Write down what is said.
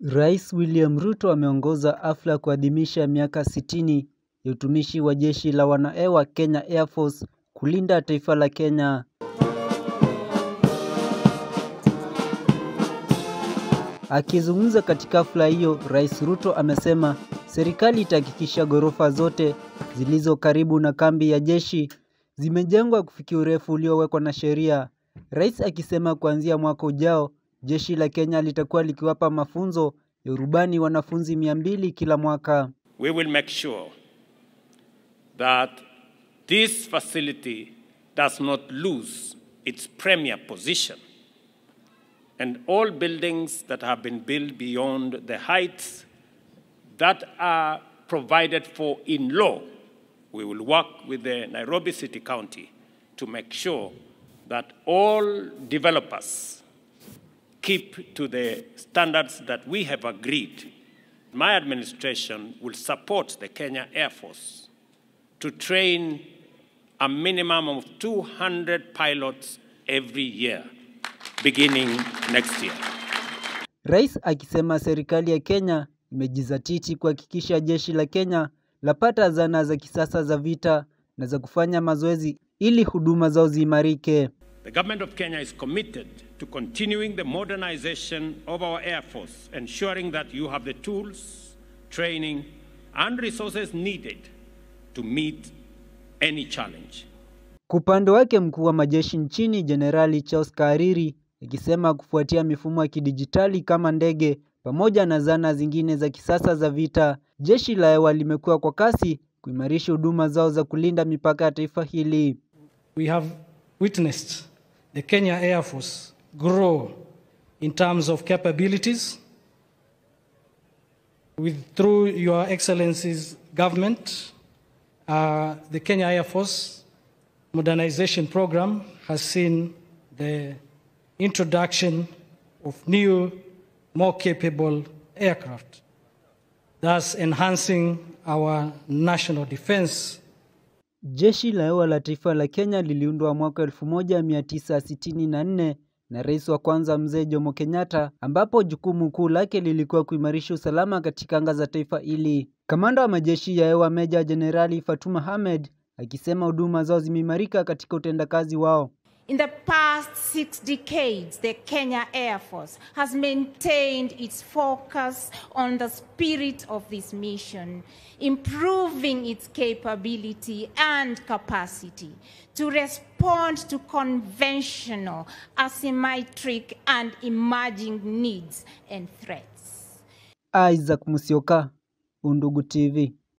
Rais William Ruto ameongoza hafla ya kuadhimisha miaka sitini ya utumishi wa jeshi la wanahewa Kenya Air Force kulinda taifa la Kenya. Akizungumza katika hafla hiyo, Rais Ruto amesema serikali itahakikisha ghorofa zote zilizo karibu na kambi ya jeshi zimejengwa kufikia urefu uliowekwa na sheria. Rais akisema kuanzia mwaka ujao jeshi la Kenya litakuwa likiwapa mafunzo ya urubani wanafunzi mia mbili kila mwaka. We will make sure that this facility does not lose its premier position and all buildings that have been built beyond the heights that are provided for in law, we will work with the Nairobi City County to make sure that all developers keep to the standards that we have agreed. My administration will support the Kenya Air Force to train a minimum of 200 pilots every year beginning next year. Rais akisema serikali ya Kenya imejizatiti kuhakikisha jeshi la Kenya lapata zana za kisasa za vita na za kufanya mazoezi ili huduma zao ziimarike. The government of Kenya is committed to continuing the modernization of our Air Force, ensuring that you have the tools, training, and resources needed to meet any challenge. Kwa upande wake mkuu wa majeshi nchini Jenerali Charles Kariri akisema kufuatia mifumo ya kidijitali kama ndege pamoja na zana zingine za kisasa za vita, jeshi la hewa limekuwa kwa kasi kuimarisha huduma zao za kulinda mipaka ya taifa hili. We have witnessed the Kenya Air Force grow in terms of capabilities with through your excellency's government uh, the Kenya Air Force modernization program has seen the introduction of new more capable aircraft thus enhancing our national defense Jeshi la hewa la taifa la Kenya liliundwa mwaka 1964 na rais wa kwanza mzee Jomo Kenyatta, ambapo jukumu kuu lake lilikuwa kuimarisha usalama katika anga za taifa hili. Kamanda wa majeshi ya hewa Meja Jenerali Fatuma hamed akisema huduma zao zimeimarika katika utendakazi wao. In the past six decades, the Kenya Air Force has maintained its focus on the spirit of this mission, improving its capability and capacity to respond to conventional, asymmetric, and emerging needs and threats. Isaac Musyoka, Undugu TV.